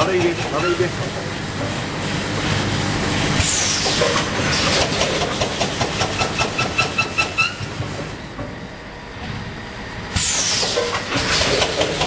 Ara iyi, ara iyi. Buyurun.